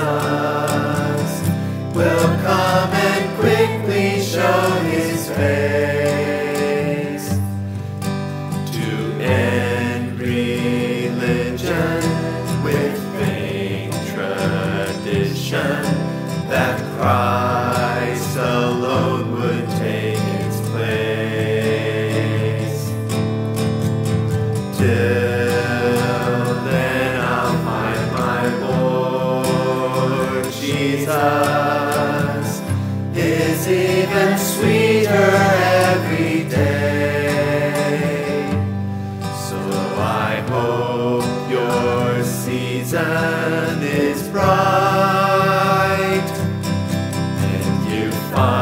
Jesus will come and quickly show his face to end religion with vain tradition that Christ Jesus is even sweeter every day. So I hope your season is bright and you find.